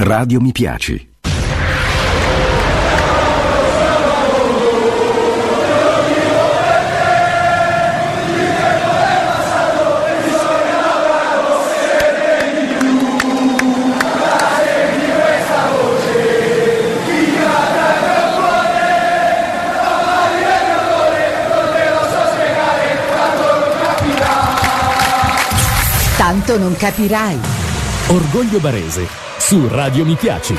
Radio Mi Piaci. Tanto non capirai. Orgoglio Barese su Radio Mi Piaci.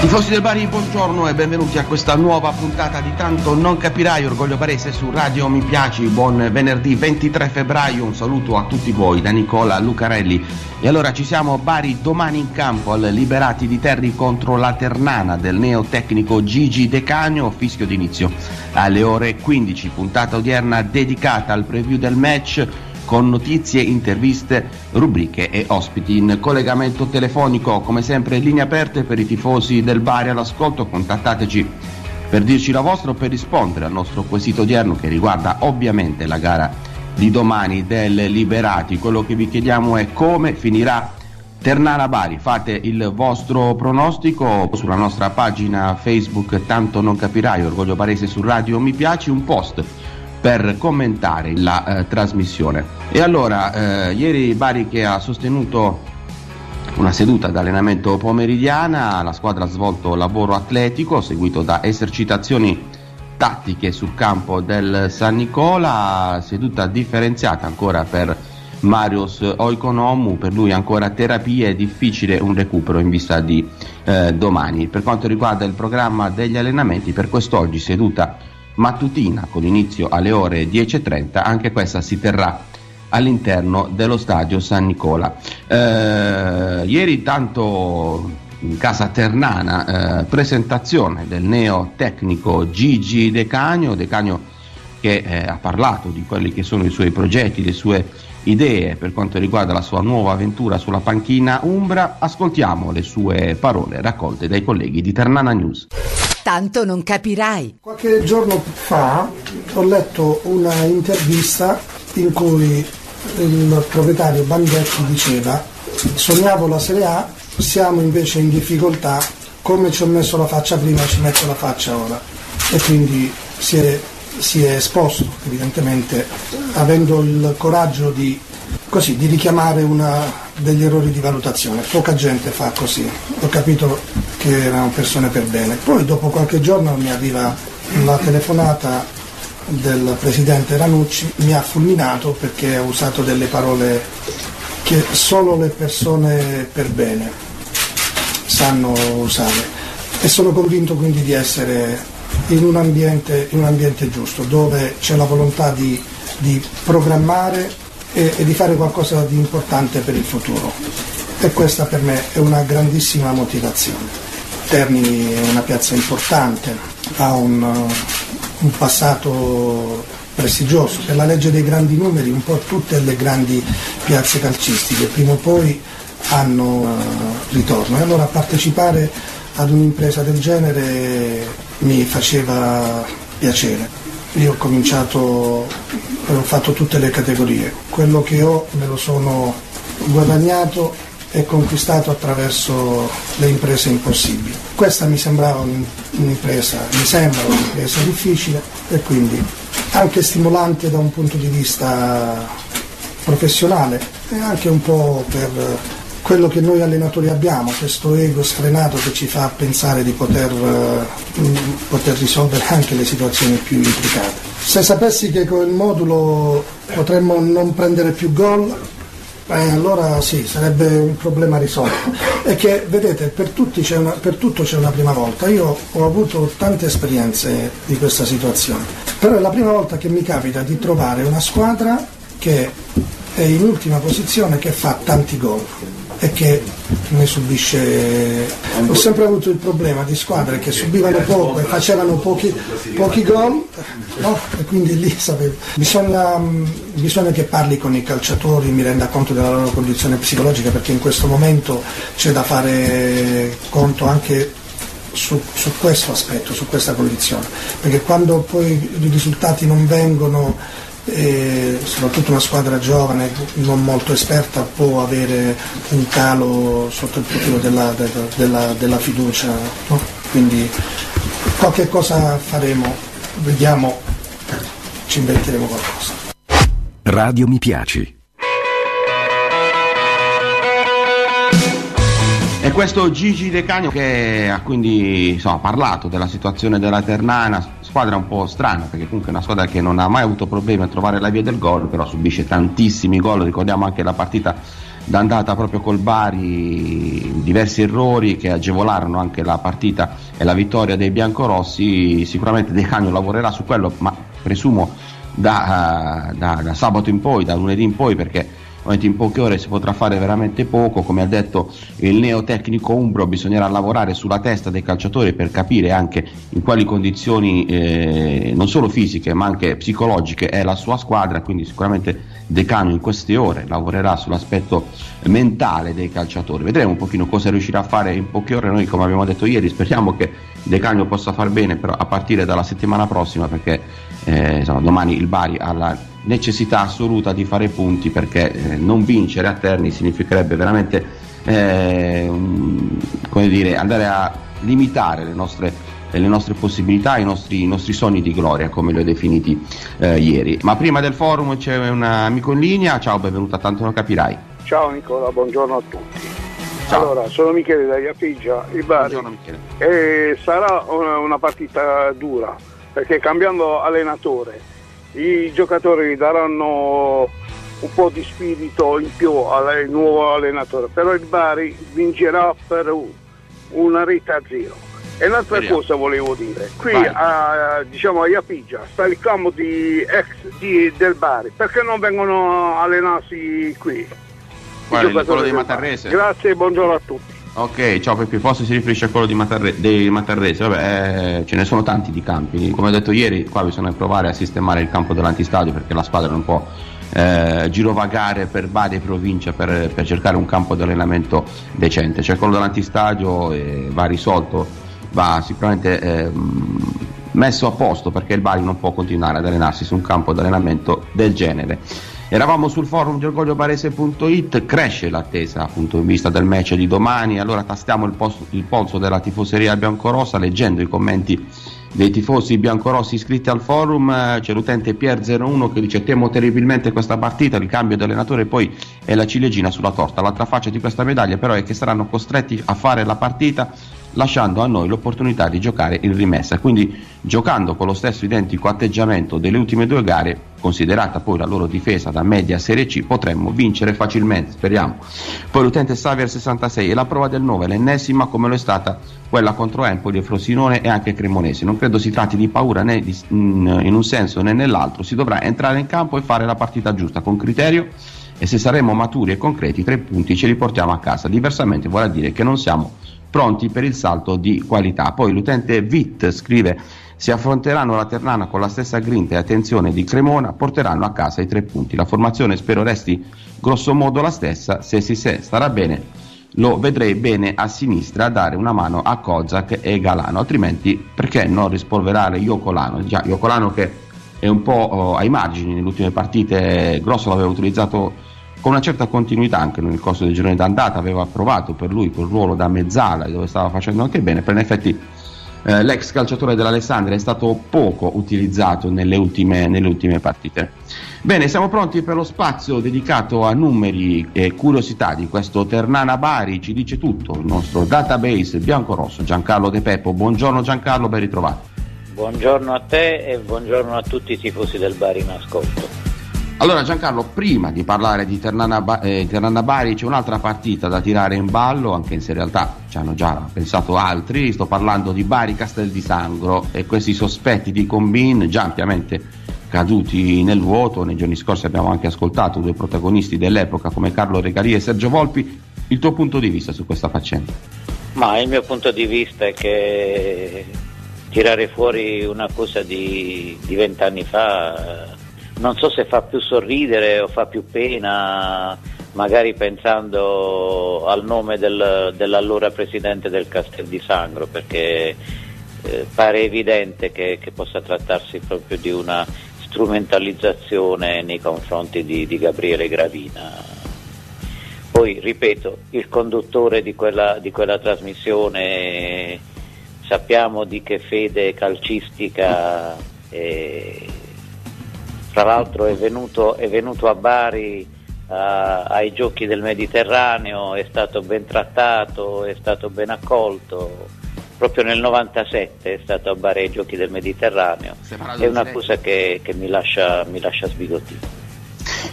Tifosi del Bari, buongiorno e benvenuti a questa nuova puntata di Tanto Non Capirai, Orgoglio Barese su Radio Mi Piaci. Buon venerdì 23 febbraio, un saluto a tutti voi da Nicola Lucarelli. E allora ci siamo Bari domani in campo al Liberati di Terri contro la Ternana del neotecnico Gigi Decagno, fischio d'inizio alle ore 15, puntata odierna dedicata al preview del match con notizie, interviste, rubriche e ospiti in collegamento telefonico, come sempre linee aperte per i tifosi del Bari all'ascolto, contattateci per dirci la vostra o per rispondere al nostro quesito odierno che riguarda ovviamente la gara di domani del Liberati. Quello che vi chiediamo è come finirà Ternana Bari. Fate il vostro pronostico sulla nostra pagina Facebook Tanto non capirai, Orgoglio Barese su Radio Mi piace, un post per commentare la eh, trasmissione. E allora, eh, ieri Bari che ha sostenuto una seduta d'allenamento pomeridiana, la squadra ha svolto lavoro atletico seguito da esercitazioni tattiche sul campo del San Nicola, seduta differenziata ancora per Marius Oikonomu, per lui ancora terapia e difficile un recupero in vista di eh, domani. Per quanto riguarda il programma degli allenamenti, per quest'oggi seduta mattutina con inizio alle ore 10.30, anche questa si terrà all'interno dello stadio San Nicola. Eh, ieri tanto in casa Ternana eh, presentazione del neo tecnico Gigi Decagno, Decagno che eh, ha parlato di quelli che sono i suoi progetti, le sue idee per quanto riguarda la sua nuova avventura sulla panchina Umbra. Ascoltiamo le sue parole raccolte dai colleghi di Ternana News. Tanto non capirai. Qualche giorno fa ho letto una intervista in cui il proprietario Bandetti diceva sognavo la Serie A, siamo invece in difficoltà, come ci ho messo la faccia prima ci metto la faccia ora e quindi si è, si è esposto evidentemente avendo il coraggio di, così, di richiamare una, degli errori di valutazione. Poca gente fa così, ho capito che erano persone per bene. Poi dopo qualche giorno mi arriva la telefonata del presidente Ranucci, mi ha fulminato perché ha usato delle parole che solo le persone per bene sanno usare e sono convinto quindi di essere in un ambiente, in un ambiente giusto, dove c'è la volontà di, di programmare e, e di fare qualcosa di importante per il futuro. E questa per me è una grandissima motivazione. Terni è una piazza importante, ha un, un passato prestigioso, per la legge dei grandi numeri un po' tutte le grandi piazze calcistiche prima o poi hanno uh, ritorno. E allora partecipare ad un'impresa del genere mi faceva piacere. Io ho cominciato, ho fatto tutte le categorie, quello che ho me lo sono guadagnato e conquistato attraverso le imprese impossibili. Questa mi sembrava un'impresa, mi sembra un'impresa difficile e quindi anche stimolante da un punto di vista professionale e anche un po' per quello che noi allenatori abbiamo, questo ego sfrenato che ci fa pensare di poter, poter risolvere anche le situazioni più implicate. Se sapessi che con il modulo potremmo non prendere più gol, eh, allora sì, sarebbe un problema risolto. È che, vedete, per, una, per, tutto c'è una prima volta. Io ho avuto tante esperienze di questa situazione, però è la prima volta che mi capita di trovare una squadra che è in ultima posizione, che fa tanti gol e che ne subisce. Ho sempre avuto il problema di squadre che subivano poco e facevano pochi, pochi gol, no? e quindi lì sapevo. Bisogna, bisogna, che parli con i calciatori, mi renda conto della loro condizione psicologica perché in questo momento c'è da fare conto anche su, su, questo aspetto, su questa condizione, perché quando poi i risultati non vengono e soprattutto una squadra giovane, non molto esperta, può avere un calo sotto il profilo della, della, della fiducia. No? Quindi qualche cosa faremo, vediamo, ci inventeremo qualcosa. Radio mi piaci. E questo Gigi De Cagno che ha quindi insomma, parlato della situazione della Ternana, squadra un po' strana perché comunque è una squadra che non ha mai avuto problemi a trovare la via del gol, però subisce tantissimi gol, ricordiamo anche la partita d'andata proprio col Bari, diversi errori che agevolarono anche la partita e la vittoria dei biancorossi, sicuramente De Cagno lavorerà su quello, ma presumo da, da, da sabato in poi, da lunedì in poi perché in poche ore si potrà fare veramente poco, come ha detto il neotecnico Umbro bisognerà lavorare sulla testa dei calciatori per capire anche in quali condizioni eh, non solo fisiche ma anche psicologiche è la sua squadra, quindi sicuramente Decano in queste ore lavorerà sull'aspetto mentale dei calciatori, vedremo un pochino cosa riuscirà a fare in poche ore, noi come abbiamo detto ieri speriamo che Decano possa far bene però a partire dalla settimana prossima perché eh, insomma, domani il Bari ha la necessità assoluta di fare punti perché eh, non vincere a Terni significherebbe veramente eh, come dire, andare a limitare le nostre, le nostre possibilità, i nostri, i nostri, sogni di gloria come li ho definiti eh, ieri. Ma prima del forum c'è un amico in linea, ciao, benvenuta, tanto non capirai. Ciao Nicola, buongiorno a tutti. Ciao. Allora, sono Michele da Iapigia, il Bari. Buongiorno Michele. E sarà una, una partita dura perché cambiando allenatore i giocatori daranno un po' di spirito in più al nuovo allenatore, però il Bari vincerà per una rete a zero. E un'altra Vediamo. cosa volevo dire, qui a, diciamo a Iapigia sta il campo di ex di, del Bari, perché non vengono a allenarsi qui? Guarda, quello di Matarrese. Grazie e buongiorno a tutti. Ok, ciao Peppi, forse si riferisce a quello di Matarre- dei Matarrese, vabbè, eh, ce ne sono tanti di campi, come ho detto ieri qua bisogna provare a sistemare il campo dell'antistadio perché la squadra non può eh, girovagare per varie province per, per, cercare un campo di allenamento decente, cioè quello dell'antistadio eh, va risolto, va sicuramente eh, messo a posto perché il Bari non può continuare ad allenarsi su un campo di allenamento del genere. Eravamo sul forum di orgogliobarese.it, cresce l'attesa appunto in vista del match di domani, allora tastiamo il, posto, il polso della tifoseria biancorossa leggendo i commenti dei tifosi biancorossi iscritti al forum, c'è l'utente Pier01 che dice temo terribilmente questa partita, il cambio di allenatore poi è la ciliegina sulla torta, l'altra faccia di questa medaglia però è che saranno costretti a fare la partita lasciando a noi l'opportunità di giocare in rimessa. Quindi giocando con lo stesso identico atteggiamento delle ultime due gare, considerata poi la loro difesa da media Serie C, potremmo vincere facilmente, speriamo. Poi l'utente Xavier 66 è la prova del 9, l'ennesima come lo è stata quella contro Empoli, Frosinone e anche Cremonese. Non credo si tratti di paura né di, in un senso né nell'altro, si dovrà entrare in campo e fare la partita giusta con criterio e se saremo maturi e concreti tre punti ce li portiamo a casa. Diversamente vuol dire che non siamo pronti per il salto di qualità. Poi l'utente VIT scrive si affronteranno la Ternana con la stessa grinta e attenzione di Cremona, porteranno a casa i tre punti. La formazione spero resti grosso modo la stessa, se si starà bene lo vedrei bene a sinistra a dare una mano a Kozak e Galano, altrimenti perché non rispolverare Iocolano? Già, Iocolano che è un po' oh, ai margini nelle ultime partite, Grosso l'aveva utilizzato con una certa continuità anche nel corso del girone d'andata aveva provato per lui quel ruolo da mezzala dove stava facendo anche bene, però in effetti eh, l'ex calciatore dell'Alessandria è stato poco utilizzato nelle ultime, nelle ultime partite. Bene, siamo pronti per lo spazio dedicato a numeri e curiosità di questo Ternana Bari, ci dice tutto il nostro database bianco-rosso Giancarlo De Peppo. Buongiorno Giancarlo, ben ritrovato. Buongiorno a te e buongiorno a tutti i tifosi del Bari in ascolto. Allora Giancarlo, prima di parlare di Ternana, eh, Bari c'è un'altra partita da tirare in ballo, anche se in realtà ci hanno già pensato altri, sto parlando di Bari Castel di Sangro e questi sospetti di Combin già ampiamente caduti nel vuoto, nei giorni scorsi abbiamo anche ascoltato due protagonisti dell'epoca come Carlo Regalia e Sergio Volpi, il tuo punto di vista su questa faccenda? Ma il mio punto di vista è che tirare fuori una cosa di vent'anni fa non so se fa più sorridere o fa più pena, magari pensando al nome del, dell'allora presidente del Castel di Sangro, perché eh, pare evidente che, che, possa trattarsi proprio di una strumentalizzazione nei confronti di, di Gabriele Gravina. Poi, ripeto, il conduttore di quella, di quella trasmissione sappiamo di che fede calcistica, eh, tra l'altro è venuto, è venuto a Bari uh, ai giochi del Mediterraneo, è stato ben trattato, è stato ben accolto, proprio nel 97 è stato a Bari ai giochi del Mediterraneo, è una cosa che, che mi, lascia, mi lascia sbigottito.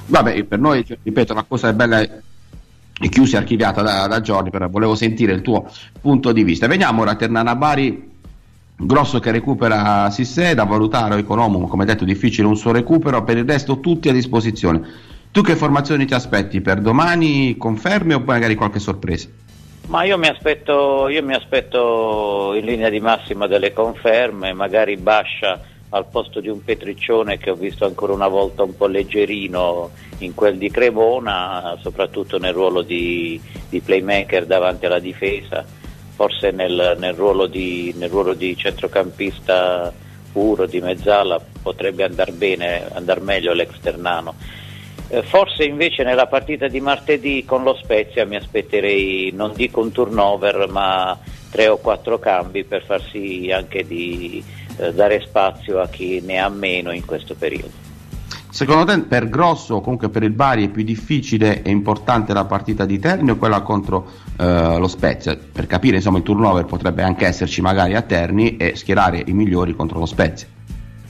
Vabbè, per noi, ripeto, la cosa è bella è chiusa e archiviata da, da giorni, però volevo sentire il tuo punto di vista. Veniamo ora a Ternana Bari, Grosso che recupera Sissè, da valutare Economo, come detto difficile un suo recupero, per il resto tutti a disposizione. Tu che formazioni ti aspetti per domani? Confermi o magari qualche sorpresa? Ma io mi, aspetto, io mi aspetto in linea di massima delle conferme, magari Bascia al posto di un Petriccione che ho visto ancora una volta un po' leggerino in quel di Cremona, soprattutto nel ruolo di, di playmaker davanti alla difesa, forse nel, nel, ruolo di, nel, ruolo di, centrocampista puro, di mezzala, potrebbe andare bene, andare meglio l'externano. Eh, forse invece nella partita di martedì con lo Spezia mi aspetterei, non dico un turnover, ma tre o quattro cambi per far sì anche di eh, dare spazio a chi ne ha meno in questo periodo. Secondo te per Grosso o comunque per il Bari è più difficile e importante la partita di Terni o quella contro eh, lo Spezia? Per capire insomma il turnover potrebbe anche esserci magari a Terni e schierare i migliori contro lo Spezia.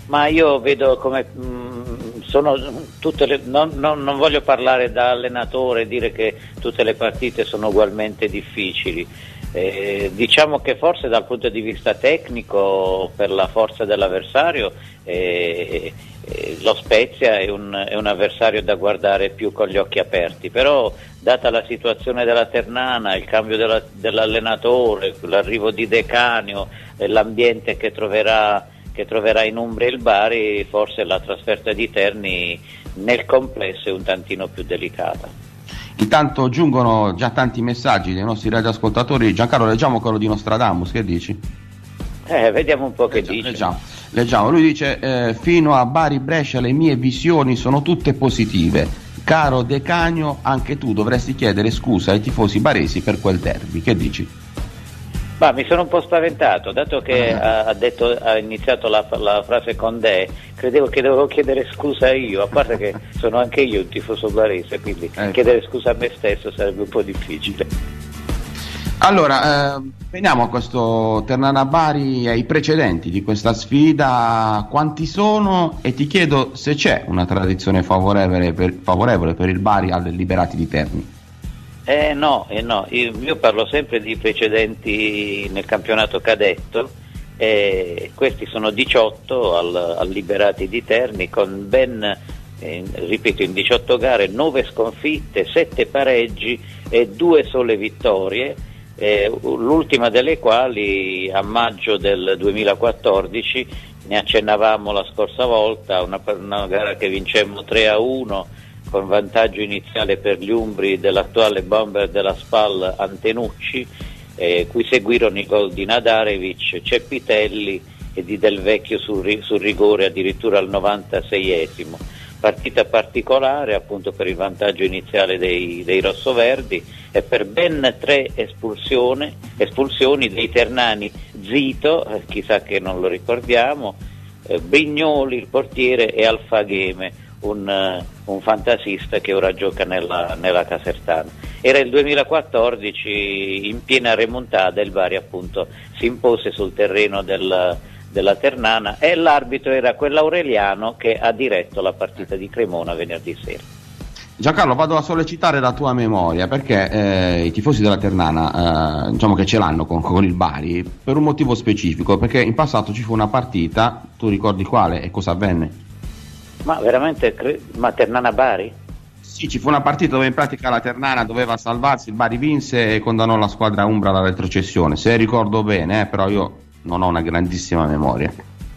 Ma io vedo come mh, mm, sono tutte le, non, non, non voglio parlare da allenatore e dire che tutte le partite sono ugualmente difficili. Eh, diciamo che forse dal punto di vista tecnico, per la forza dell'avversario, eh, lo Spezia è un, è un, avversario da guardare più con gli occhi aperti, però data la situazione della Ternana, il cambio della, dell'allenatore, l'arrivo di Decanio, l'ambiente che troverà, che troverà in Umbria il Bari, forse la trasferta di Terni nel complesso è un tantino più delicata. Intanto giungono già tanti messaggi dei nostri radioascoltatori. Giancarlo, leggiamo quello di Nostradamus, che dici? Eh, vediamo un po' che leggiamo, dice. Leggiamo. leggiamo. Lui dice: eh, Fino a Bari Brescia le mie visioni sono tutte positive. Caro Decanio, anche tu dovresti chiedere scusa ai tifosi baresi per quel derby. Che dici? Ma mi sono un po' spaventato, dato che ah. ha, detto, ha, iniziato la, la frase con De, credevo che dovevo chiedere scusa io, a parte che sono anche io un tifoso barese, quindi ecco. chiedere scusa a me stesso sarebbe un po' difficile. Allora, eh, veniamo a questo Ternana Bari, ai precedenti di questa sfida, quanti sono e ti chiedo se c'è una tradizione favorevole per, favorevole per il Bari alle Liberati di Terni. Eh no, eh no. Io, io, parlo sempre di precedenti nel campionato cadetto, eh, questi sono 18 al, al, Liberati di Terni con ben, eh, ripeto, in 18 gare 9 sconfitte, 7 pareggi e 2 sole vittorie, eh, l'ultima delle quali a maggio del 2014, ne accennavamo la scorsa volta, una, una gara che vincemmo 3 a 1 con vantaggio iniziale per gli Umbri dell'attuale bomber della SPAL Antenucci, eh, cui seguirono i gol di Nadarevic, Cepitelli e di Del Vecchio sul, sul rigore addirittura al 96esimo. Partita particolare appunto per il vantaggio iniziale dei, dei rossoverdi e per ben tre espulsioni, dei Ternani Zito, eh, chissà che non lo ricordiamo, eh, Brignoli il portiere e Alfagheme un, eh, un fantasista che ora gioca nella, nella, Casertana. Era il 2014, in piena remontata, il Bari appunto si impose sul terreno del, della Ternana e l'arbitro era quell'Aureliano che ha diretto la partita di Cremona venerdì sera. Giancarlo, vado a sollecitare la tua memoria perché eh, i tifosi della Ternana eh, diciamo che ce l'hanno con, con, il Bari per un motivo specifico, perché in passato ci fu una partita, tu ricordi quale e cosa avvenne? Ma veramente, ma Ternana Bari? Sì, ci fu una partita dove in pratica la Ternana doveva salvarsi, il Bari vinse e condannò la squadra Umbra alla retrocessione. Se ricordo bene, eh, però io non ho una grandissima memoria.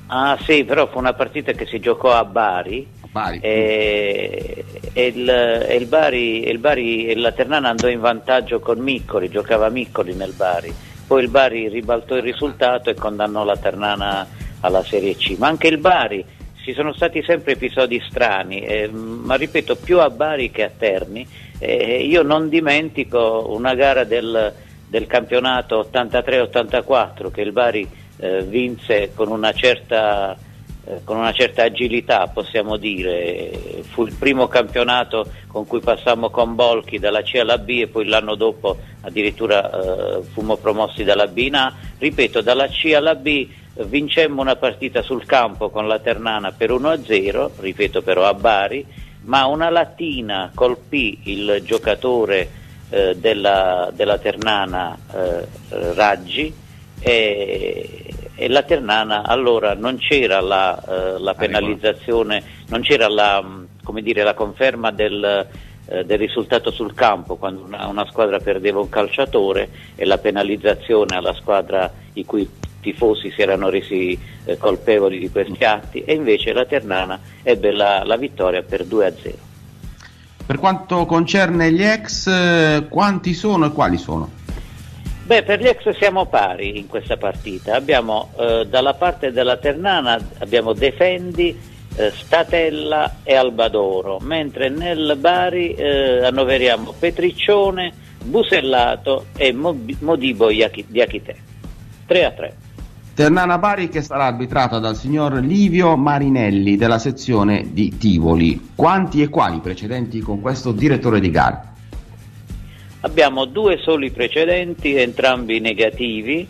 Ah sì, però fu una partita che si giocò a Bari, Bari. E, e, il, e, il Bari, il Bari, e la Ternana andò in vantaggio con Miccoli, giocava Miccoli nel Bari. Poi il Bari ribaltò il risultato e condannò la Ternana alla Serie C. Ma anche il Bari ci sono stati sempre episodi strani, eh, ma ripeto più a Bari che a Terni. Eh, io non dimentico una gara del, del campionato 83-84 che il Bari eh, vinse con una certa eh, con una certa agilità possiamo dire, fu il primo campionato con cui passammo con Bolchi dalla C alla B e poi l'anno dopo addirittura eh, fummo promossi dalla B in A, ripeto dalla C alla B eh, vincemmo una partita sul campo con la Ternana per 1-0, ripeto però a Bari, ma una lattina colpì il giocatore eh, della, della, Ternana eh, Raggi e, e la Ternana allora non c'era la, eh, la penalizzazione, non c'era la, dire, la conferma del, eh, del, risultato sul campo quando una, una, squadra perdeva un calciatore e la penalizzazione alla squadra i cui tifosi si erano resi eh, colpevoli di questi atti e invece la Ternana ebbe la, la vittoria per 2 a 0. Per quanto concerne gli ex, eh, quanti sono e quali sono? Beh, per gli ex siamo pari in questa partita. Abbiamo eh, dalla parte della Ternana abbiamo Defendi, eh, Statella e Albadoro, mentre nel Bari eh, annoveriamo Petriccione, Busellato e Modibo Diachite. 3 a 3. Ternana Bari che sarà arbitrata dal signor Livio Marinelli della sezione di Tivoli. Quanti e quali precedenti con questo direttore di gara? Abbiamo due soli precedenti, entrambi negativi,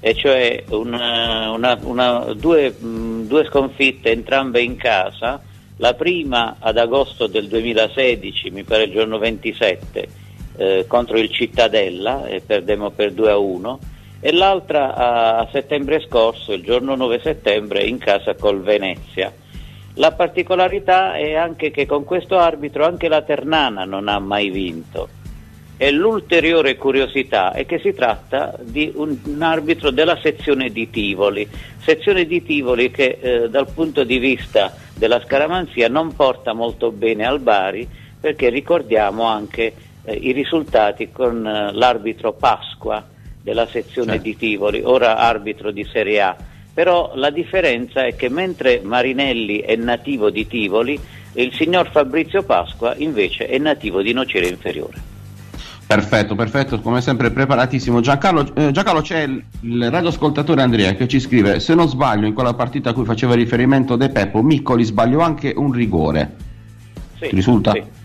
e cioè una, una, una, due, mh, due, sconfitte entrambe in casa, la prima ad agosto del 2016, mi pare il giorno 27, eh, contro il Cittadella e perdemmo per 2 a 1, e l'altra a, settembre scorso, il giorno 9 settembre, in casa col Venezia. La particolarità è anche che con questo arbitro anche la Ternana non ha mai vinto. E l'ulteriore curiosità è che si tratta di un, un arbitro della sezione di Tivoli, sezione di Tivoli che eh, dal punto di vista della scaramanzia non porta molto bene al Bari perché ricordiamo anche eh, i risultati con eh, l'arbitro Pasqua della sezione certo. di Tivoli, ora arbitro di Serie A. Però la differenza è che mentre Marinelli è nativo di Tivoli, il signor Fabrizio Pasqua invece è nativo di Nocera Inferiore. Perfetto, perfetto, come sempre preparatissimo. Giancarlo, eh, Giancarlo c'è il, il radioascoltatore Andrea che ci scrive: Se non sbaglio, in quella partita a cui faceva riferimento De Peppo, Miccoli sbagliò anche un rigore. Sì, Ti risulta? Sì.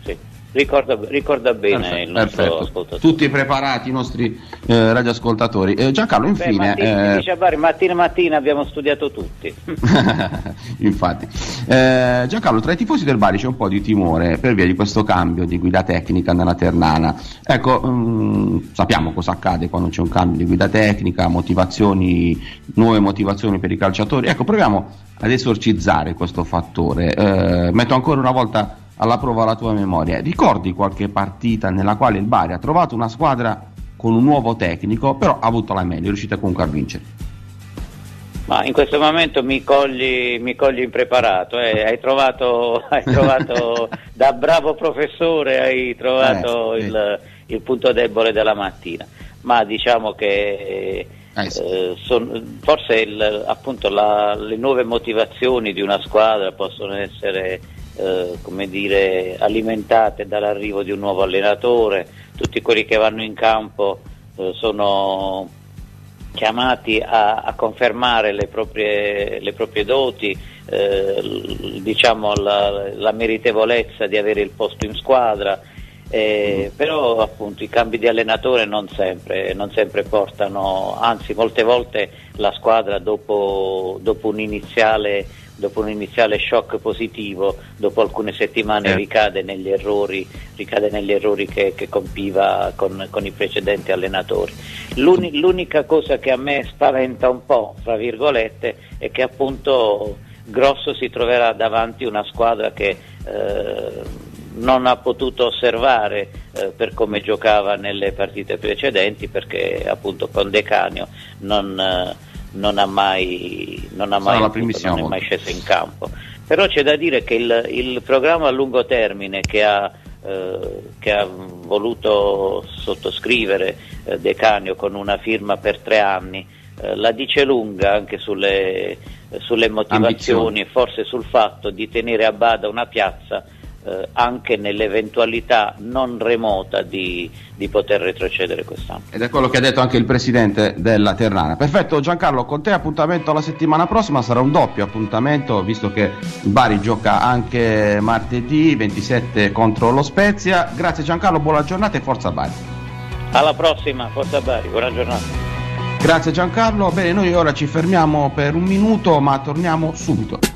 Ricorda, ricorda bene perfetto, il nostro perfetto. ascoltatore. Tutti preparati i nostri eh, radioascoltatori. Eh, Giancarlo, infine... Beh, mattina, eh... dice Bari, mattina mattina abbiamo studiato tutti. Infatti. Eh, Giancarlo, tra i tifosi del Bari c'è un po' di timore per via di questo cambio di guida tecnica nella Ternana. Ecco, mh, mm, sappiamo cosa accade quando c'è un cambio di guida tecnica, motivazioni, nuove motivazioni per i calciatori. Ecco, proviamo ad esorcizzare questo fattore. Eh, metto ancora una volta alla prova la tua memoria. Ricordi qualche partita nella quale il Bari ha trovato una squadra con un nuovo tecnico, però ha avuto la meglio, è riuscita comunque a vincere? Ma in questo momento mi cogli, mi cogli impreparato, eh. hai trovato, hai trovato da bravo professore, hai trovato eh, il, il, punto debole della mattina, ma diciamo che eh, sì. eh, son, forse il, appunto la, le nuove motivazioni di una squadra possono essere eh, come dire, alimentate dall'arrivo di un nuovo allenatore, tutti quelli che vanno in campo eh, sono chiamati a, a confermare le proprie, le proprie doti, eh, diciamo la, la, meritevolezza di avere il posto in squadra, eh, però appunto i cambi di allenatore non sempre, non sempre, portano, anzi molte volte la squadra dopo, dopo un iniziale dopo un iniziale shock positivo, dopo alcune settimane eh. ricade negli errori, ricade negli errori che, che compiva con, con, i precedenti allenatori. L'uni, l'unica cosa che a me spaventa un po', fra virgolette, è che appunto Grosso si troverà davanti una squadra che eh, non ha potuto osservare eh, per come giocava nelle partite precedenti perché appunto con Decanio non... Non ha mai, non ha mai, avuto, non è mai sceso in campo. Però c'è da dire che il, il programma a lungo termine che ha, eh, che ha voluto sottoscrivere eh, Decanio con una firma per tre anni eh, la dice lunga anche sulle, sulle motivazioni e forse sul fatto di tenere a bada una piazza eh, anche nell'eventualità non remota di, di, poter retrocedere quest'anno. Ed è quello che ha detto anche il presidente della Ternana. Perfetto Giancarlo, con te appuntamento la settimana prossima, sarà un doppio appuntamento visto che Bari gioca anche martedì 27 contro lo Spezia. Grazie Giancarlo, buona giornata e forza Bari. Alla prossima, forza Bari, buona giornata. Grazie Giancarlo, bene noi ora ci fermiamo per un minuto ma torniamo subito.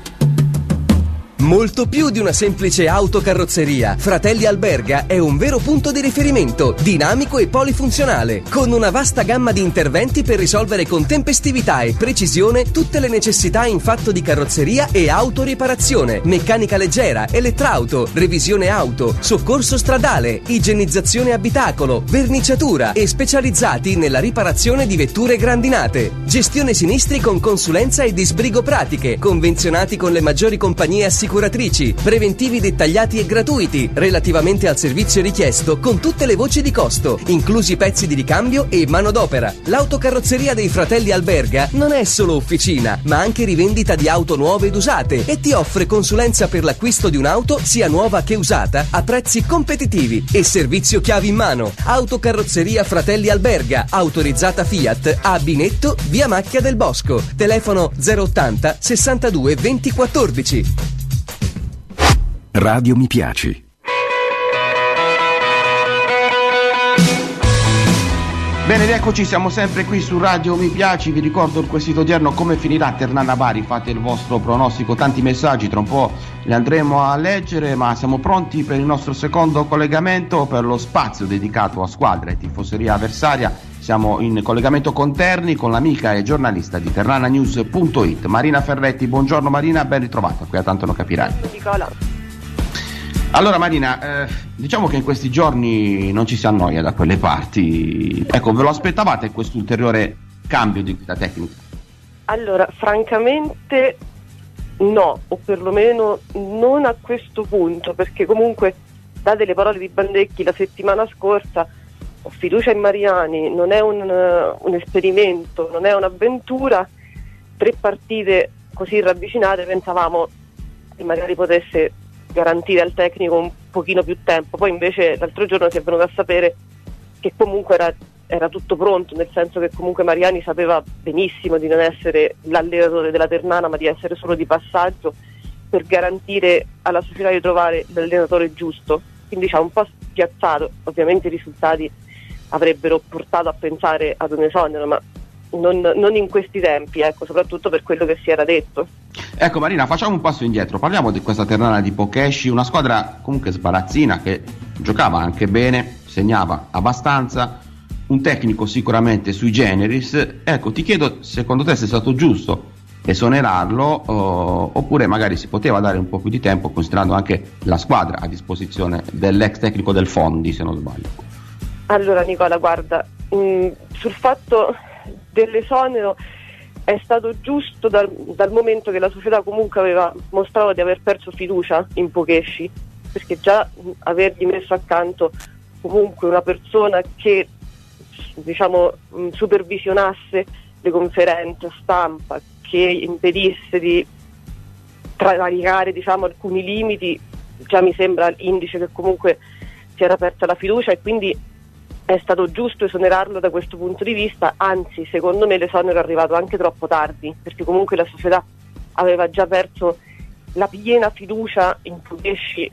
Molto più di una semplice autocarrozzeria, Fratelli Alberga è un vero punto di riferimento, dinamico e polifunzionale, con una vasta gamma di interventi per risolvere con tempestività e precisione tutte le necessità in fatto di carrozzeria e autoriparazione, meccanica leggera, elettrauto, revisione auto, soccorso stradale, igienizzazione abitacolo, verniciatura e specializzati nella riparazione di vetture grandinate. Gestione sinistri con consulenza e disbrigo pratiche, convenzionati con le maggiori compagnie assicurative assicuratrici, preventivi dettagliati e gratuiti relativamente al servizio richiesto con tutte le voci di costo, inclusi pezzi di ricambio e manodopera. L'autocarrozzeria dei fratelli Alberga non è solo officina, ma anche rivendita di auto nuove ed usate e ti offre consulenza per l'acquisto di un'auto sia nuova che usata a prezzi competitivi e servizio chiavi in mano. Autocarrozzeria Fratelli Alberga, autorizzata Fiat a Binetto, via Macchia del Bosco. Telefono 080 62 2014. Radio Mi Piaci. Bene, rieccoci, siamo sempre qui su Radio Mi Piaci. Vi ricordo il quesito odierno come finirà Ternana Bari. Fate il vostro pronostico, tanti messaggi, tra un po' li andremo a leggere, ma siamo pronti per il nostro secondo collegamento per lo spazio dedicato a squadra e tifoseria avversaria. Siamo in collegamento con Terni, con l'amica e giornalista di ternananews.it, Marina Ferretti. Buongiorno Marina, ben ritrovata, qui a tanto lo capirai. Allora Marina, eh, diciamo che in questi giorni non ci si annoia da quelle parti. Ecco, ve lo aspettavate questo ulteriore cambio di guida tecnica? Allora, francamente no, o perlomeno non a questo punto, perché comunque, date le parole di Bandecchi la settimana scorsa, ho fiducia in Mariani, non è un, un esperimento, non è un'avventura, tre partite così ravvicinate pensavamo che magari potesse garantire al tecnico un pochino più tempo, poi invece l'altro giorno si è venuto a sapere che comunque era, era tutto pronto, nel senso che comunque Mariani sapeva benissimo di non essere l'allenatore della Ternana ma di essere solo di passaggio per garantire alla società di trovare l'allenatore giusto, quindi ci ha un po' spiazzato, ovviamente i risultati avrebbero portato a pensare ad un esonero, ma non, non, in questi tempi, ecco, soprattutto per quello che si era detto. Ecco Marina, facciamo un passo indietro, parliamo di questa Ternana di Pokesci, una squadra comunque sbarazzina che giocava anche bene, segnava abbastanza, un tecnico sicuramente sui generis. Ecco, ti chiedo secondo te se è stato giusto esonerarlo oh, oppure magari si poteva dare un po' più di tempo considerando anche la squadra a disposizione dell'ex tecnico del Fondi, se non sbaglio. Allora Nicola, guarda, mh, mm, sul fatto dell'esonero è stato giusto dal, dal, momento che la società comunque aveva mostrato di aver perso fiducia in Pokesci, perché già avergli messo accanto comunque una persona che diciamo, supervisionasse le conferenze stampa, che impedisse di travalicare diciamo, alcuni limiti, già mi sembra indice che comunque si era persa la fiducia e quindi è stato giusto esonerarlo da questo punto di vista, anzi secondo me l'esonero è arrivato anche troppo tardi, perché comunque la società aveva già perso la piena fiducia in Pudesci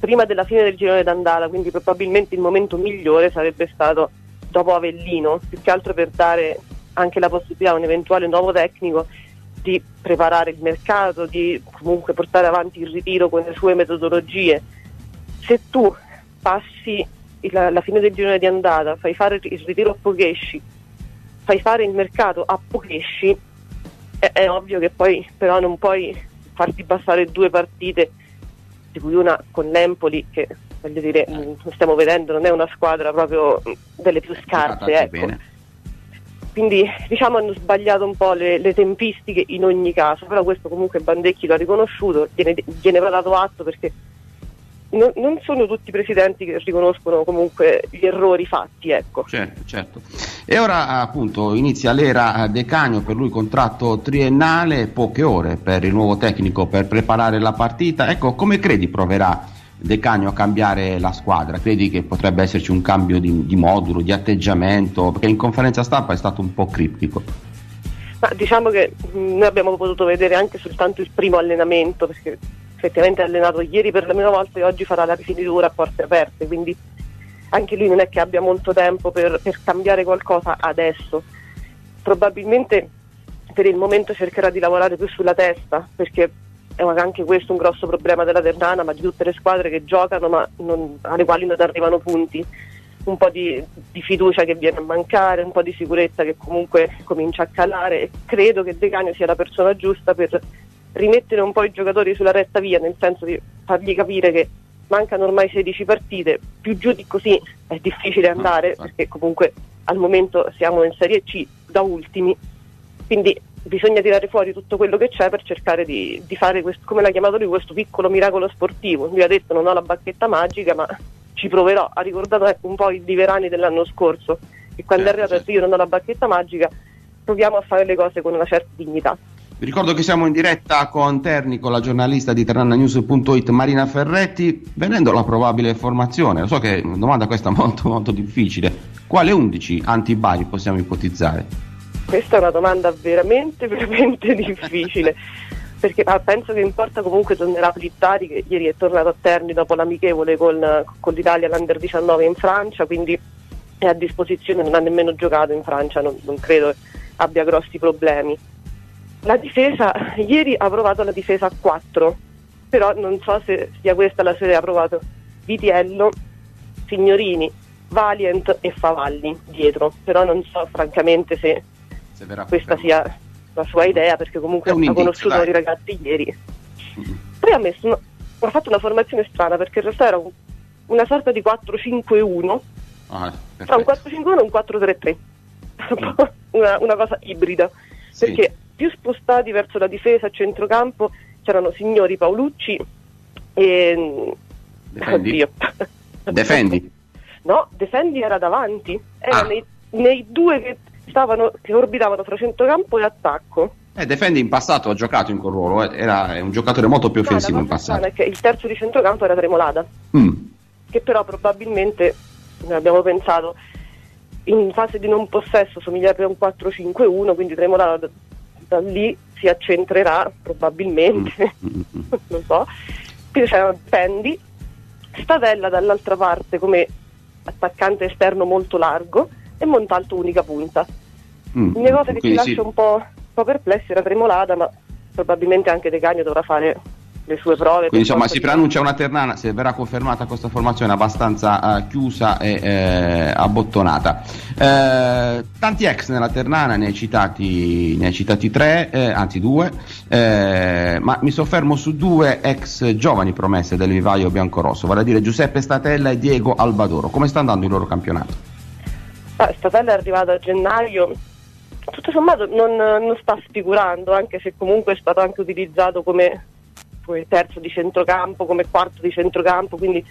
prima della fine del girone d'andata, quindi probabilmente il momento migliore sarebbe stato dopo Avellino, più che altro per dare anche la possibilità a un eventuale nuovo tecnico di preparare il mercato, di comunque portare avanti il ritiro con le sue metodologie. Se tu passi la, fine del girone di andata, fai fare il ritiro a Pokesci, fai fare il mercato a Pokesci, è, è ovvio che poi però non puoi farti passare due partite, di cui una con l'Empoli che voglio dire, eh. stiamo vedendo, non è una squadra proprio delle più scarse. Ecco. Quindi diciamo hanno sbagliato un po' le, le, tempistiche in ogni caso, però questo comunque Bandecchi l'ha riconosciuto, gliene, gliene va dato atto perché non, non, sono tutti i presidenti che riconoscono comunque gli errori fatti. Ecco. Certo, certo. E ora appunto inizia l'era De Cagno, per lui contratto triennale, poche ore per il nuovo tecnico per preparare la partita. Ecco, come credi proverà De Cagno a cambiare la squadra? Credi che potrebbe esserci un cambio di, di modulo, di atteggiamento? Perché in conferenza stampa è stato un po' criptico. Ma diciamo che noi abbiamo potuto vedere anche soltanto il primo allenamento, perché effettivamente ha allenato ieri per la prima volta e oggi farà la rifinitura a porte aperte, quindi anche lui non è che abbia molto tempo per, per cambiare qualcosa adesso. Probabilmente per il momento cercherà di lavorare più sulla testa, perché è anche questo un grosso problema della Ternana, ma di tutte le squadre che giocano ma non, alle quali non arrivano punti. Un po' di, di, fiducia che viene a mancare, un po' di sicurezza che comunque comincia a calare credo che De Canio sia la persona giusta per rimettere un po' i giocatori sulla retta via, nel senso di fargli capire che mancano ormai 16 partite, più giù di così è difficile andare perché comunque al momento siamo in Serie C da ultimi, quindi bisogna tirare fuori tutto quello che c'è per cercare di, di fare, questo, come l'ha chiamato lui, questo piccolo miracolo sportivo. Lui ha detto non ho la bacchetta magica ma ci proverò, ha ricordato ecco, un po' i diverani dell'anno scorso, che quando certo, è arrivato certo. io non ho la bacchetta magica, proviamo a fare le cose con una certa dignità. Vi ricordo che siamo in diretta con Ternico, la giornalista di Ternananews.it Marina Ferretti, venendo alla probabile formazione. Lo so che è una domanda questa molto molto difficile. Quale 11 anti-Bari possiamo ipotizzare? Questa è una domanda veramente veramente difficile. perché ah, penso che in porta comunque tornerà Frittari che ieri è tornato a Terni dopo l'amichevole con, con l'Italia l'Under 19 in Francia, quindi è a disposizione, non ha nemmeno giocato in Francia, non, non credo abbia grossi problemi. La difesa, ieri ha provato la difesa a 4, però non so se sia questa la serie ha provato Vitiello, Signorini, Valiant e Favalli dietro, però non so francamente se, se questa sia la sua idea perché comunque ha conosciuto dai. i ragazzi ieri. Mm-hmm. Poi ha, messo, ha fatto una formazione strana perché in realtà era un, una sorta di 4-5-1, ah, tra un 4-5-1 e un 4-3-3, mm. una, una cosa ibrida. Sì. Perché più spostati verso la difesa a centrocampo c'erano signori Paolucci e... Defendi? Defendi? No, Defendi era davanti, era ah. nei, nei, due che, stavano, che orbitavano tra centrocampo e attacco. Eh, Defendi in passato ha giocato in quel ruolo, eh, era un giocatore molto più offensivo no, in passato. È il terzo di centrocampo era Tremolada, mm. che però probabilmente, ne abbiamo pensato, in fase di non possesso somigliava a un 4-5-1, quindi Tremolada da lì si accentrerà probabilmente, mm. mm, mm. non so. Quindi c'era Pendi, Stavella dall'altra parte come attaccante esterno molto largo e Montalto unica punta. Mm. L'unica cosa che ci lascia sì. un, po', un po' perplessi era Tremolada, ma probabilmente anche De Cagno dovrà fare le sue prove. Quindi insomma si preannuncia una Ternana, se verrà confermata questa formazione abbastanza uh, chiusa e eh, abbottonata. Eh, tanti ex nella Ternana, ne hai citati, ne hai citati tre, eh, anzi due, eh, ma mi soffermo su due ex giovani promesse del vivaio biancorosso, vale a dire Giuseppe Statella e Diego Albadoro. Come sta andando il loro campionato? Ah, Statella è arrivato a gennaio tutto sommato non, non, sta sfigurando, anche se comunque è stato anche utilizzato come come terzo di centrocampo, come quarto di centrocampo, quindi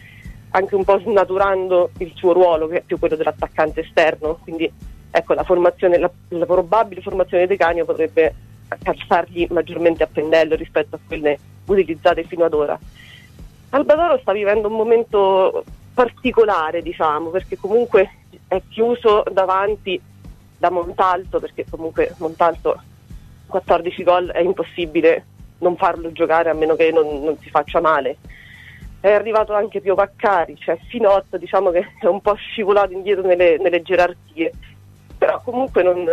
anche un po' snaturando il suo ruolo che è più quello dell'attaccante esterno. Quindi ecco, la, formazione, la, la probabile formazione di Canio potrebbe calzargli maggiormente a pendello rispetto a quelle utilizzate fino ad ora. Albadoro sta vivendo un momento particolare, diciamo, perché comunque è chiuso davanti da Montalto, perché comunque Montalto 14 gol è impossibile non farlo giocare a meno che non, non si faccia male. È arrivato anche Pio Vaccari, cioè Finotto diciamo che è un po' scivolato indietro nelle, nelle gerarchie, però comunque non,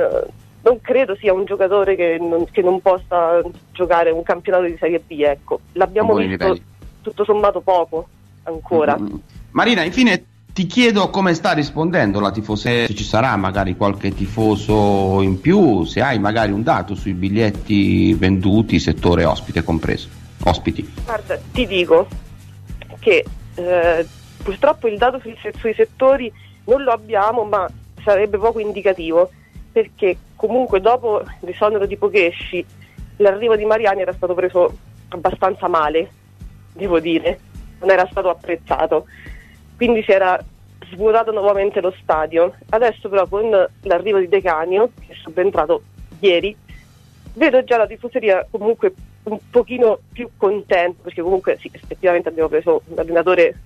non, credo sia un giocatore che non, che non, possa giocare un campionato di Serie B. Ecco. L'abbiamo visto livelli. tutto sommato poco ancora. Mm-hmm. Marina, infine ti chiedo come sta rispondendo la tifosa, se ci sarà magari qualche tifoso in più, se hai magari un dato sui biglietti venduti, settore ospite compreso. Ospiti. Guarda, ti dico che eh, purtroppo il dato sui, sui settori non lo abbiamo, ma sarebbe poco indicativo, perché comunque dopo l'esonero di Pochesci l'arrivo di Mariani era stato preso abbastanza male, devo dire non era stato apprezzato. Quindi si era svuotato nuovamente lo stadio. Adesso però con l'arrivo di Decanio, che è subentrato ieri, vedo già la tifoseria comunque un pochino più contenta, perché comunque sì, effettivamente abbiamo preso un allenatore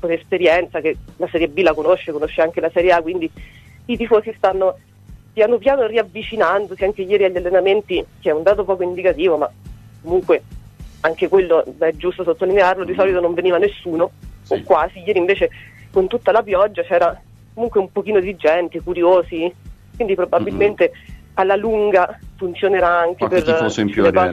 con esperienza che la Serie B la conosce, conosce anche la Serie A, quindi i tifosi stanno piano piano riavvicinandosi. Anche ieri agli allenamenti, che è un dato poco indicativo, ma comunque anche quello è giusto sottolinearlo, di solito non veniva nessuno, sì. o quasi, ieri invece con tutta la pioggia c'era comunque un pochino di gente, curiosi, quindi probabilmente mm-hmm. alla lunga funzionerà anche Qualche per le cose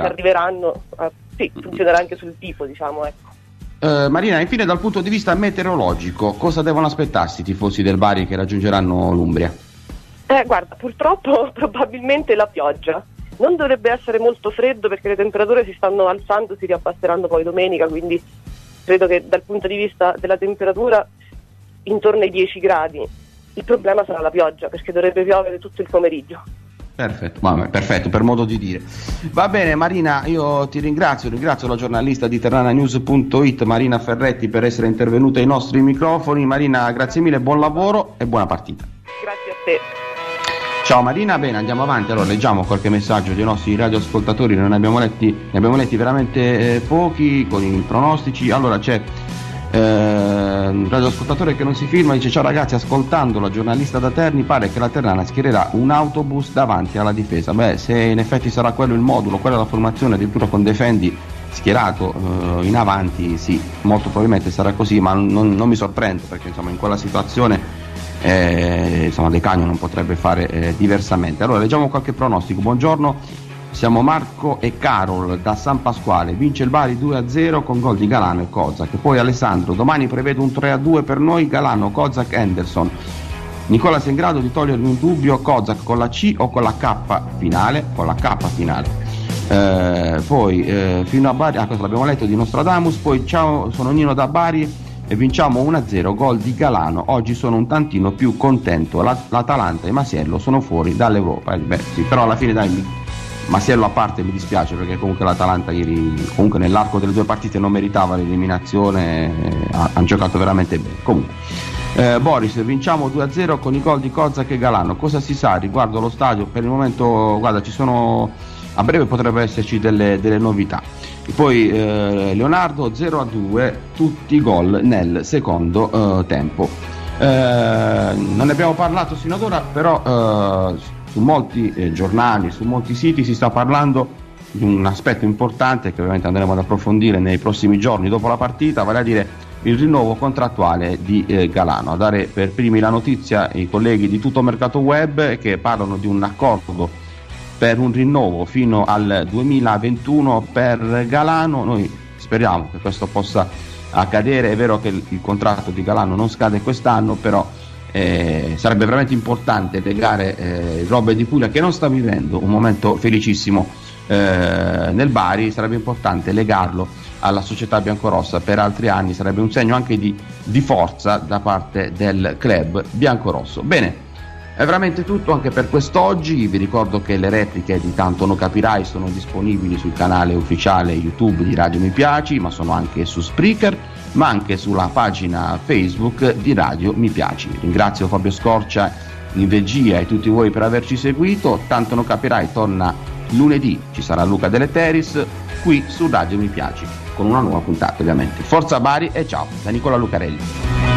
arriveranno, uh, sì, mm-hmm. funzionerà anche sul tifo, diciamo, ecco. Uh, Marina, infine dal punto di vista meteorologico, cosa devono aspettarsi i tifosi del Bari che raggiungeranno l'Umbria? Eh, guarda, purtroppo probabilmente la pioggia. Non dovrebbe essere molto freddo perché le temperature si stanno alzando, si riabbasseranno poi domenica, quindi credo che dal punto di vista della temperatura intorno ai 10 gradi. Il problema sarà la pioggia perché dovrebbe piovere tutto il pomeriggio. Perfetto, vabbè, perfetto, per modo di dire. Va bene Marina, io ti ringrazio, ringrazio la giornalista di terrananews.it Marina Ferretti per essere intervenuta ai nostri microfoni. Marina, grazie mille, buon lavoro e buona partita. Grazie a te. Ciao Marina, bene andiamo avanti, allora leggiamo qualche messaggio dei nostri radioascoltatori, ne abbiamo letti, ne abbiamo letti veramente eh, pochi con i pronostici, allora c'è eh, un radioascoltatore che non si firma, dice ciao ragazzi, ascoltando la giornalista da Terni pare che la Ternana schiererà un autobus davanti alla difesa, beh se in effetti sarà quello il modulo, quella la formazione addirittura con Defendi schierato eh, in avanti, sì, molto probabilmente sarà così, ma non, non mi sorprendo perché insomma in quella situazione eh, insomma De Cagno non potrebbe fare eh, diversamente. Allora leggiamo qualche pronostico. Buongiorno, siamo Marco e Carol da San Pasquale. Vince il Bari 2-0 con gol di Galano e Kozak. Poi Alessandro, domani prevedo un 3-2 per noi, Galano, Kozak, Henderson. Nicola sei in grado di togliermi un dubbio, Kozak con la C o con la K finale? Con la K finale. Eh, poi eh, fino a Bari, ah, questo l'abbiamo letto di Nostradamus, poi ciao, sono Nino da Bari e vinciamo 1-0 gol di Galano. Oggi sono un tantino più contento. L'Atalanta e Masiello sono fuori dall'Europa. Eh, beh, sì, però alla fine dai, Masiello a parte mi dispiace perché comunque l'Atalanta ieri comunque nell'arco delle due partite non meritava l'eliminazione, eh, hanno giocato veramente bene. Comunque. Eh, Boris, vinciamo 2-0 con i gol di Kozak e Galano. Cosa si sa riguardo lo stadio? Per il momento, guarda, ci sono a breve potrebbero esserci delle, delle novità. Poi eh, Leonardo 0 a 2, tutti gol nel secondo eh, tempo. Eh, non ne abbiamo parlato sino ad ora, però eh, su molti eh, giornali, su molti siti si sta parlando di un aspetto importante che ovviamente andremo ad approfondire nei prossimi giorni dopo la partita, vale a dire il rinnovo contrattuale di eh, Galano. A dare per primi la notizia i colleghi di tutto mercato web che parlano di un accordo per un rinnovo fino al 2021 per Galano. Noi speriamo che questo possa accadere. È vero che il, contratto di Galano non scade quest'anno, però eh, sarebbe veramente importante legare eh, Robbe di Puglia che non sta vivendo un momento felicissimo eh, nel Bari, sarebbe importante legarlo alla società biancorossa per altri anni, sarebbe un segno anche di, di forza da parte del club biancorosso. Bene, è veramente tutto anche per quest'oggi, vi ricordo che le repliche di Tanto Non Capirai sono disponibili sul canale ufficiale YouTube di Radio Mi Piaci, ma sono anche su Spreaker, ma anche sulla pagina Facebook di Radio Mi Piaci. Ringrazio Fabio Scorcia in regia e tutti voi per averci seguito, Tanto Non Capirai torna lunedì, ci sarà Luca Deleteris qui su Radio Mi Piaci, con una nuova puntata ovviamente. Forza Bari e ciao da Nicola Lucarelli.